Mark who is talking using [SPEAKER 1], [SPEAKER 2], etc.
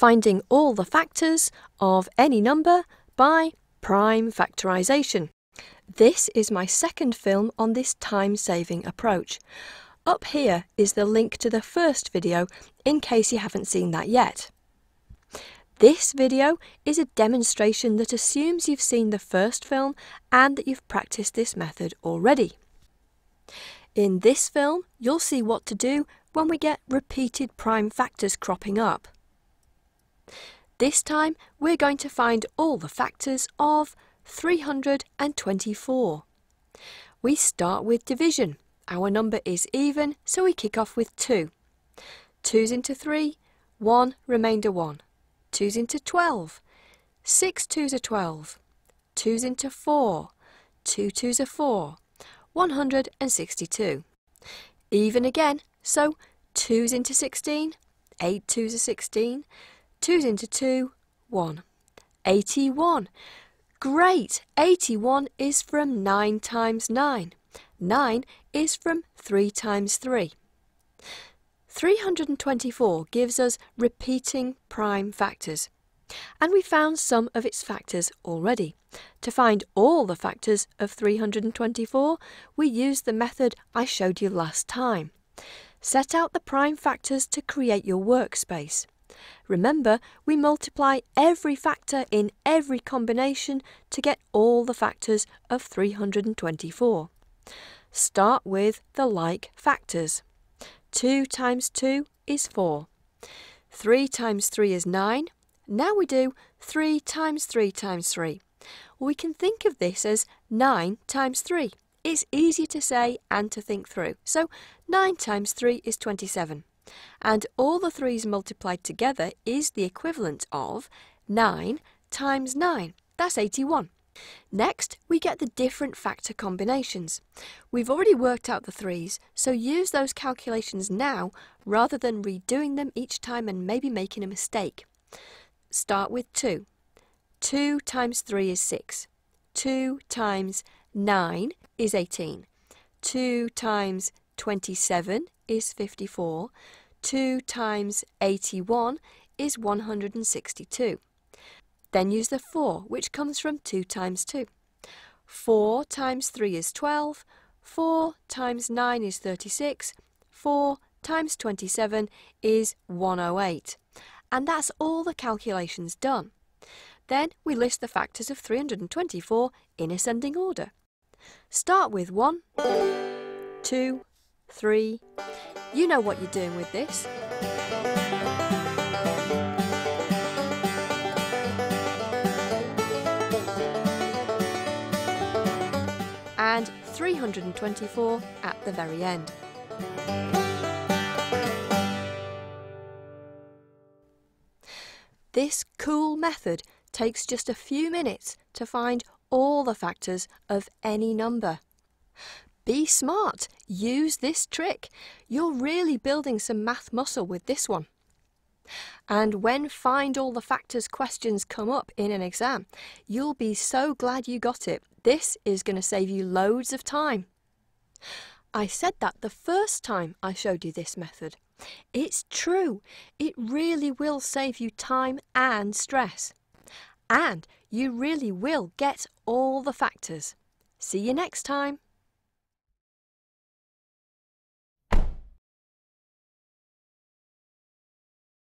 [SPEAKER 1] finding all the factors of any number by prime factorisation. This is my second film on this time-saving approach. Up here is the link to the first video in case you haven't seen that yet. This video is a demonstration that assumes you've seen the first film and that you've practiced this method already. In this film, you'll see what to do when we get repeated prime factors cropping up. This time, we're going to find all the factors of 324. We start with division. Our number is even, so we kick off with 2. 2's into 3, 1, remainder 1. 2's into 12. 6 2's are 12. 2's into 4. 2 2's are 4. 162. Even again, so 2's into 16, 8 2's are 16, 2's into 2, 1. 81. Great! 81 is from 9 times 9. 9 is from 3 times 3. 324 gives us repeating prime factors. And we found some of its factors already. To find all the factors of 324, we use the method I showed you last time. Set out the prime factors to create your workspace. Remember, we multiply every factor in every combination to get all the factors of 324. Start with the like factors. 2 times 2 is 4. 3 times 3 is 9. Now we do 3 times 3 times 3. We can think of this as 9 times 3. It's easier to say and to think through. So 9 times 3 is 27. And all the 3's multiplied together is the equivalent of 9 times 9. That's 81. Next, we get the different factor combinations. We've already worked out the 3's, so use those calculations now rather than redoing them each time and maybe making a mistake. Start with 2. 2 times 3 is 6. 2 times 9 is 18. 2 times 27 is 54. 2 times 81 is 162. Then use the 4, which comes from 2 times 2. 4 times 3 is 12. 4 times 9 is 36. 4 times 27 is 108 and that's all the calculations done. Then we list the factors of 324 in ascending order. Start with 1, 2, 3. You know what you're doing with this. And 324 at the very end. This cool method takes just a few minutes to find all the factors of any number. Be smart, use this trick. You're really building some math muscle with this one. And when find all the factors questions come up in an exam, you'll be so glad you got it. This is going to save you loads of time. I said that the first time I showed you this method. It's true. It really will save you time and stress. And you really will get all the factors. See you next time.